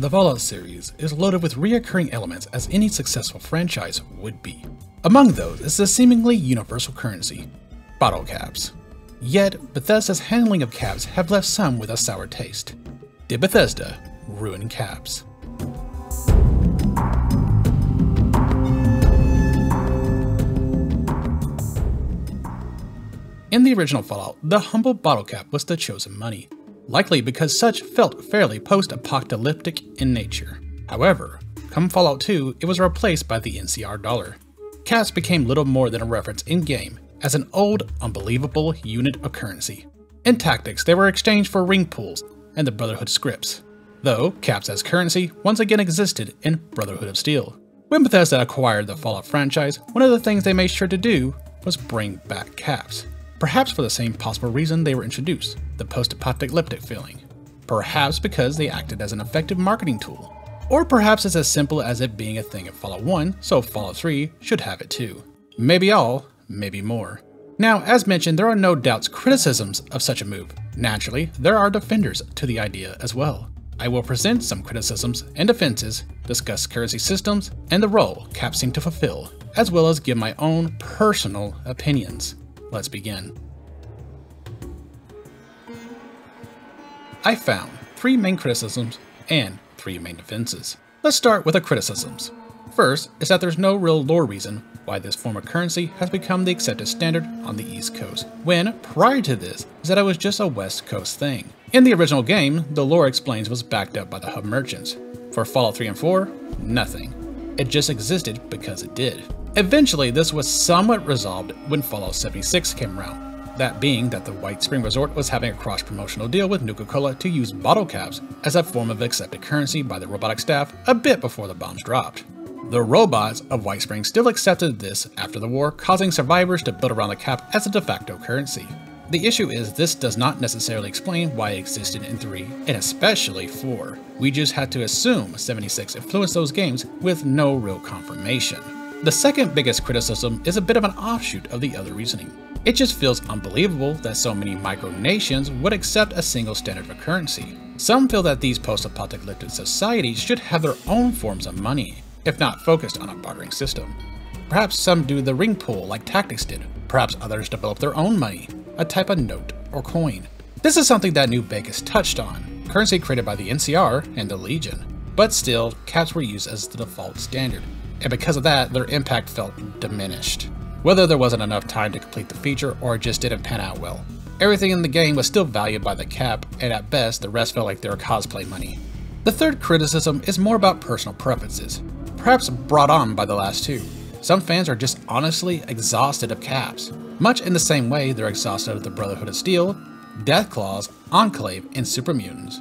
the Fallout series is loaded with reoccurring elements as any successful franchise would be. Among those is the seemingly universal currency, bottle caps. Yet, Bethesda's handling of caps have left some with a sour taste. Did Bethesda ruin caps? In the original Fallout, the humble bottle cap was the chosen money, likely because such felt fairly post-apocalyptic in nature. However, come Fallout 2, it was replaced by the NCR dollar. Caps became little more than a reference in-game, as an old, unbelievable unit of currency. In Tactics, they were exchanged for ring pulls and the Brotherhood scripts, though caps as currency once again existed in Brotherhood of Steel. When Bethesda acquired the Fallout franchise, one of the things they made sure to do was bring back caps perhaps for the same possible reason they were introduced, the post-apocalyptic feeling. Perhaps because they acted as an effective marketing tool. Or perhaps it's as simple as it being a thing in Fallout 1, so Fallout 3 should have it too. Maybe all, maybe more. Now, as mentioned, there are no doubts criticisms of such a move. Naturally, there are defenders to the idea as well. I will present some criticisms and defenses, discuss currency systems, and the role caps seem to fulfill, as well as give my own personal opinions. Let's begin. I found three main criticisms and three main defenses. Let's start with the criticisms. First is that there's no real lore reason why this form of currency has become the accepted standard on the East Coast, when prior to this is it was just a West Coast thing. In the original game, the lore explains was backed up by the hub merchants. For Fallout 3 and 4, nothing. It just existed because it did. Eventually, this was somewhat resolved when Fallout 76 came around, that being that the Whitespring Resort was having a cross-promotional deal with Nuka-Cola to use bottle caps as a form of accepted currency by the robotic staff a bit before the bombs dropped. The robots of Whitespring still accepted this after the war, causing survivors to build around the cap as a de facto currency. The issue is this does not necessarily explain why it existed in 3, and especially 4. We just had to assume 76 influenced those games with no real confirmation. The second biggest criticism is a bit of an offshoot of the other reasoning. It just feels unbelievable that so many micronations would accept a single standard of currency. Some feel that these post-apocalyptic societies should have their own forms of money, if not focused on a bartering system. Perhaps some do the ring pull like Tactics did, perhaps others develop their own money, a type of note or coin. This is something that New Vegas touched on, currency created by the NCR and the Legion, but still, caps were used as the default standard, and because of that, their impact felt diminished. Whether there wasn't enough time to complete the feature or it just didn't pan out well. Everything in the game was still valued by the cap, and at best, the rest felt like they were cosplay money. The third criticism is more about personal preferences, perhaps brought on by the last two. Some fans are just honestly exhausted of caps, much in the same way they're exhausted of the Brotherhood of Steel, Deathclaws, Enclave, and Super Mutants.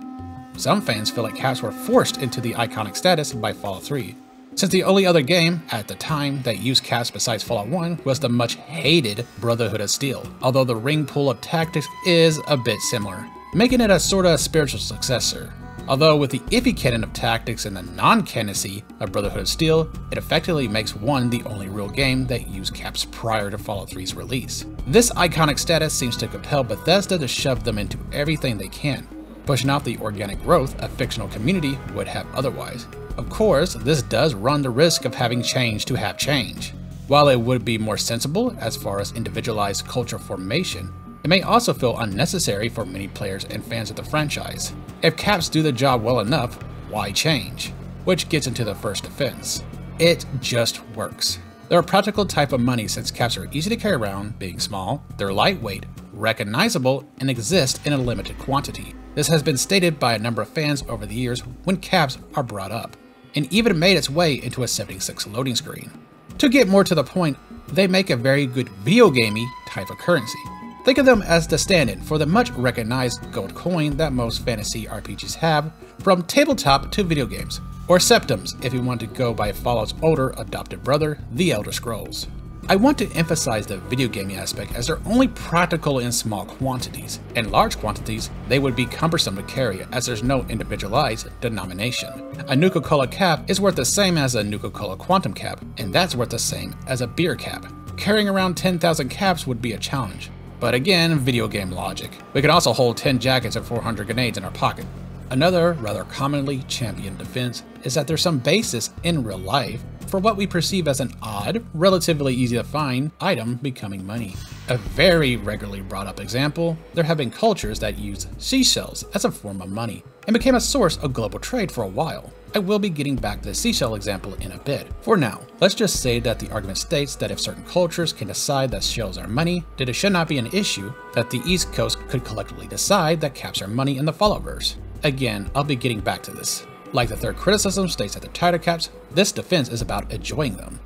Some fans feel like caps were forced into the iconic status by Fallout 3, since the only other game at the time that used caps besides Fallout 1 was the much hated Brotherhood of Steel, although the ring pull of tactics is a bit similar, making it a sorta spiritual successor. Although with the iffy canon of tactics and the non-canonicity of Brotherhood of Steel, it effectively makes 1 the only real game that used caps prior to Fallout 3's release. This iconic status seems to compel Bethesda to shove them into everything they can, pushing out the organic growth a fictional community would have otherwise. Of course, this does run the risk of having change to have change. While it would be more sensible as far as individualized culture formation, it may also feel unnecessary for many players and fans of the franchise. If caps do the job well enough, why change? Which gets into the first defense. It just works. They're a practical type of money since caps are easy to carry around, being small, they're lightweight, recognizable, and exist in a limited quantity. This has been stated by a number of fans over the years when caps are brought up and even made its way into a 76 loading screen. To get more to the point, they make a very good video gamey type of currency. Think of them as the stand-in for the much recognized gold coin that most fantasy RPGs have, from tabletop to video games, or septims if you want to go by Fallout's older adopted brother, The Elder Scrolls. I want to emphasize the video gaming aspect as they're only practical in small quantities. In large quantities, they would be cumbersome to carry as there's no individualized denomination. A Nuka-Cola cap is worth the same as a Nuka-Cola Quantum cap, and that's worth the same as a beer cap. Carrying around 10,000 caps would be a challenge. But again, video game logic. We could also hold 10 jackets and 400 grenades in our pocket. Another rather commonly championed defense is that there's some basis in real life for what we perceive as an odd, relatively easy to find item becoming money. A very regularly brought up example, there have been cultures that use seashells as a form of money and became a source of global trade for a while. I will be getting back to the seashell example in a bit. For now, let's just say that the argument states that if certain cultures can decide that shells are money, then it should not be an issue that the East Coast could collectively decide that caps are money in the Falloutverse. Again, I'll be getting back to this. Like the third criticism states that the title caps, this defense is about enjoying them.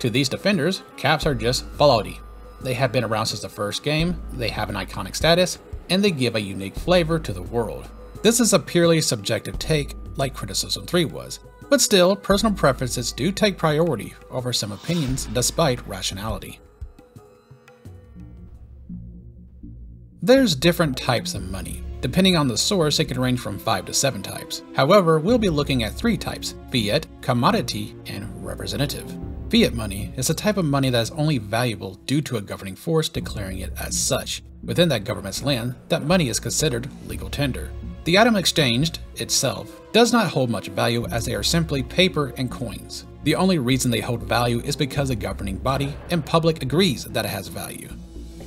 To these defenders, caps are just Fallouty. They have been around since the first game, they have an iconic status, and they give a unique flavor to the world. This is a purely subjective take, like Criticism 3 was, but still, personal preferences do take priority over some opinions despite rationality. There's different types of money, Depending on the source, it can range from 5 to 7 types. However, we'll be looking at 3 types, fiat, commodity, and representative. Fiat money is a type of money that is only valuable due to a governing force declaring it as such. Within that government's land, that money is considered legal tender. The item exchanged, itself, does not hold much value as they are simply paper and coins. The only reason they hold value is because the governing body and public agrees that it has value.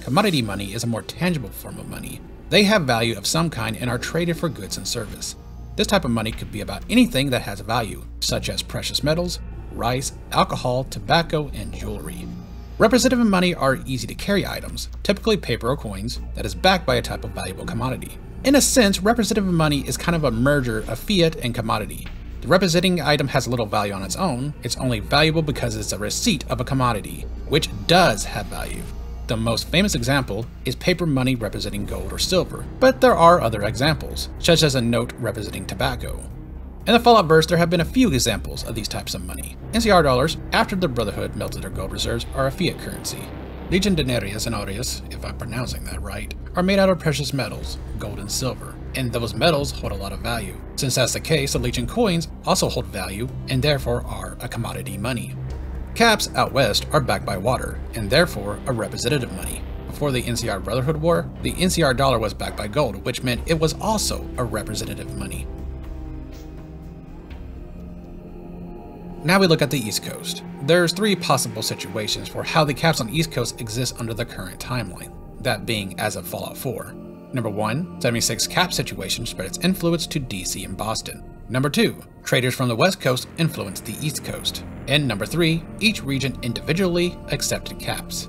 Commodity money is a more tangible form of money, they have value of some kind and are traded for goods and service. This type of money could be about anything that has value, such as precious metals, rice, alcohol, tobacco, and jewelry. Representative money are easy to carry items, typically paper or coins, that is backed by a type of valuable commodity. In a sense, representative money is kind of a merger of fiat and commodity. The representing item has little value on its own, it's only valuable because it's a receipt of a commodity, which does have value. The most famous example is paper money representing gold or silver, but there are other examples, such as a note representing tobacco. In the Fallout verse, there have been a few examples of these types of money. NCR dollars, after the Brotherhood melted their gold reserves, are a fiat currency. Legion denarius and aureus, if I'm pronouncing that right, are made out of precious metals, gold and silver, and those metals hold a lot of value. Since that's the case, the Legion coins also hold value and therefore are a commodity money. Caps out west are backed by water, and therefore a representative money. Before the NCR Brotherhood War, the NCR dollar was backed by gold, which meant it was also a representative money. Now we look at the East Coast. There's three possible situations for how the caps on East Coast exist under the current timeline, that being as of Fallout 4. Number 1, 76 cap situation spread its influence to DC and Boston. Number 2, traders from the West Coast influenced the East Coast. And number 3, each region individually accepted caps.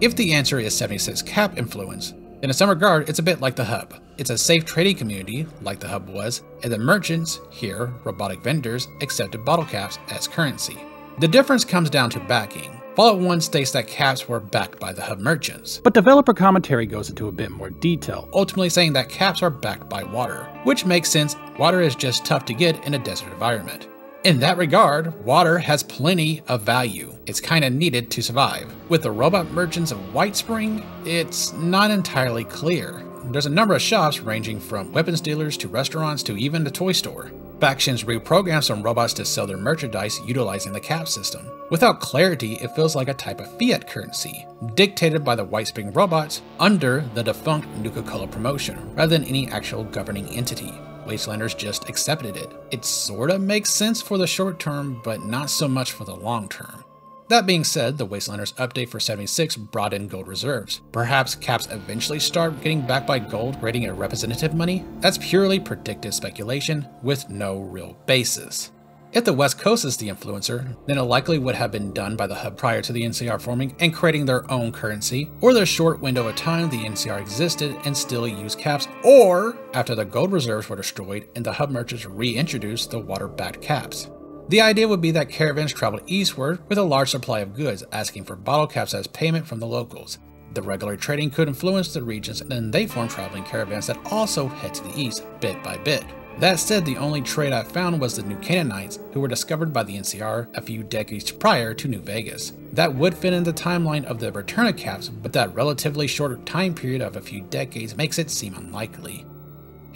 If the answer is 76 cap influence, then in some regard it's a bit like the Hub. It's a safe trading community, like the Hub was, and the merchants, here robotic vendors, accepted bottle caps as currency. The difference comes down to backing. Fallout 1 states that caps were backed by the hub merchants, but developer commentary goes into a bit more detail, ultimately saying that caps are backed by water, which makes sense, water is just tough to get in a desert environment. In that regard, water has plenty of value. It's kinda needed to survive. With the robot merchants of Whitespring, it's not entirely clear. There's a number of shops ranging from weapons dealers to restaurants to even the toy store. Factions reprogram some robots to sell their merchandise utilizing the cap system. Without clarity, it feels like a type of fiat currency, dictated by the Whitespring robots under the defunct Nuka-Cola promotion, rather than any actual governing entity. Wastelanders just accepted it. It sorta makes sense for the short term, but not so much for the long term. That being said, the Wastelanders update for 76 brought in gold reserves. Perhaps caps eventually start getting backed by gold, rating a representative money? That's purely predictive speculation with no real basis. If the West Coast is the influencer, then it likely would have been done by the hub prior to the NCR forming and creating their own currency, or the short window of time the NCR existed and still used caps, or after the gold reserves were destroyed and the hub merchants reintroduced the water-backed caps. The idea would be that caravans traveled eastward with a large supply of goods, asking for bottle caps as payment from the locals. The regular trading could influence the regions, and then they formed traveling caravans that also head to the east, bit by bit. That said, the only trade I found was the New Canaanites, who were discovered by the NCR a few decades prior to New Vegas. That would fit in the timeline of the return of caps, but that relatively short time period of a few decades makes it seem unlikely.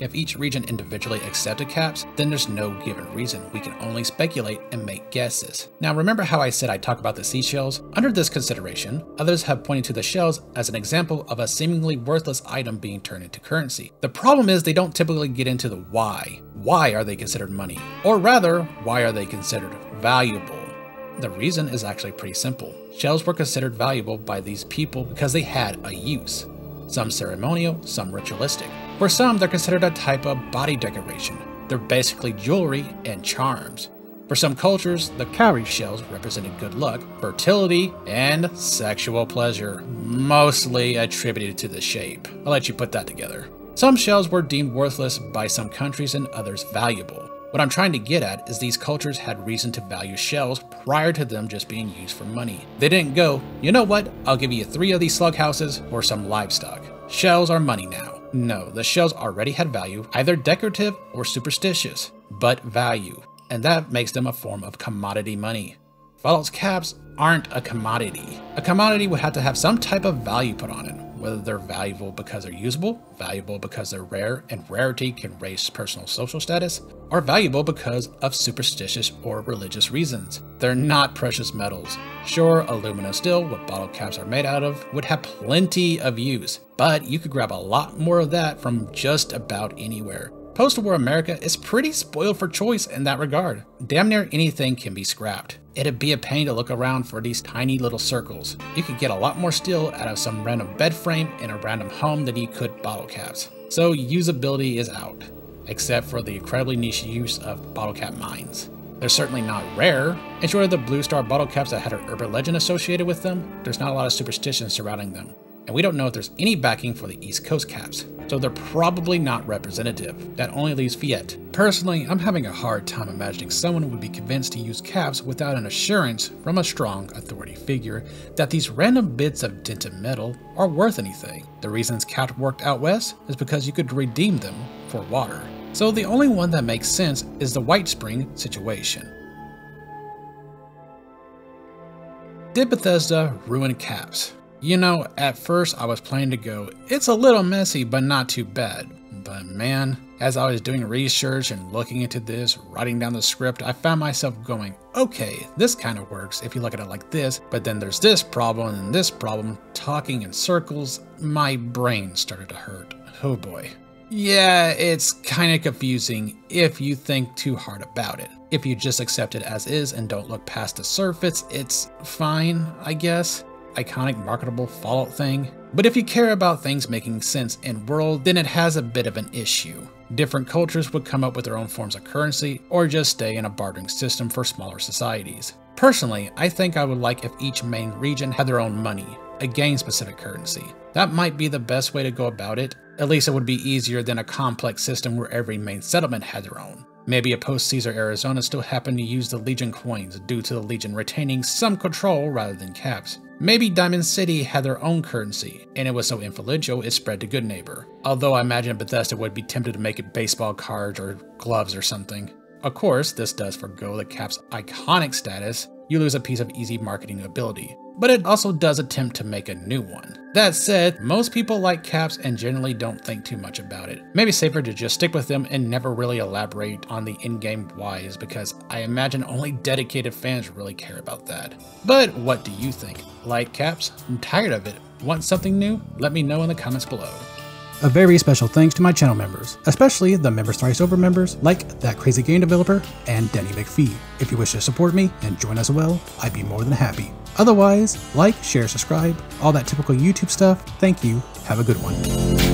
If each region individually accepted caps, then there's no given reason. We can only speculate and make guesses. Now remember how I said I talk about the seashells? Under this consideration, others have pointed to the shells as an example of a seemingly worthless item being turned into currency. The problem is they don't typically get into the why. Why are they considered money? Or rather, why are they considered valuable? The reason is actually pretty simple. Shells were considered valuable by these people because they had a use. Some ceremonial, some ritualistic. For some, they're considered a type of body decoration. They're basically jewelry and charms. For some cultures, the cowrie shells represented good luck, fertility, and sexual pleasure, mostly attributed to the shape. I'll let you put that together. Some shells were deemed worthless by some countries and others valuable. What I'm trying to get at is these cultures had reason to value shells prior to them just being used for money. They didn't go, you know what, I'll give you three of these slug houses or some livestock. Shells are money now. No, the shells already had value, either decorative or superstitious, but value, and that makes them a form of commodity money. Fallout's caps aren't a commodity. A commodity would have to have some type of value put on it, whether they're valuable because they're usable, valuable because they're rare and rarity can raise personal social status, or valuable because of superstitious or religious reasons. They're not precious metals. Sure, aluminum steel, what bottle caps are made out of, would have plenty of use, but you could grab a lot more of that from just about anywhere. Post-war America is pretty spoiled for choice in that regard. Damn near anything can be scrapped. It'd be a pain to look around for these tiny little circles. You could get a lot more steel out of some random bed frame in a random home than you could bottle caps. So usability is out, except for the incredibly niche use of bottle cap mines. They're certainly not rare, and short of the Blue Star bottle caps that had an urban legend associated with them, there's not a lot of superstition surrounding them and we don't know if there's any backing for the East Coast caps, so they're probably not representative. That only leaves Fiat. Personally, I'm having a hard time imagining someone would be convinced to use caps without an assurance from a strong authority figure that these random bits of dented metal are worth anything. The reasons caps worked out west is because you could redeem them for water. So the only one that makes sense is the Whitespring situation. Did Bethesda ruin caps? You know, at first I was planning to go, it's a little messy, but not too bad. But man, as I was doing research and looking into this, writing down the script, I found myself going, okay, this kind of works if you look at it like this, but then there's this problem and this problem, talking in circles, my brain started to hurt. Oh boy. Yeah, it's kind of confusing if you think too hard about it. If you just accept it as is and don't look past the surface, it's fine, I guess iconic marketable Fallout thing. But if you care about things making sense in world, then it has a bit of an issue. Different cultures would come up with their own forms of currency, or just stay in a bartering system for smaller societies. Personally, I think I would like if each main region had their own money, a game-specific currency. That might be the best way to go about it, at least it would be easier than a complex system where every main settlement had their own. Maybe a post-Caesar Arizona still happened to use the Legion coins due to the Legion retaining some control rather than caps. Maybe Diamond City had their own currency, and it was so influential it spread to Goodneighbor, Although I imagine Bethesda would be tempted to make it baseball cards or gloves or something. Of course, this does forego the cap's iconic status, you lose a piece of easy marketing ability but it also does attempt to make a new one. That said, most people like caps and generally don't think too much about it. Maybe safer to just stick with them and never really elaborate on the in-game whys because I imagine only dedicated fans really care about that. But what do you think? Like caps? I'm tired of it. Want something new? Let me know in the comments below. A very special thanks to my channel members, especially the Members Thrice Over members like That Crazy Game Developer and Denny McPhee. If you wish to support me and join us as well, I'd be more than happy. Otherwise, like, share, subscribe, all that typical YouTube stuff. Thank you. Have a good one.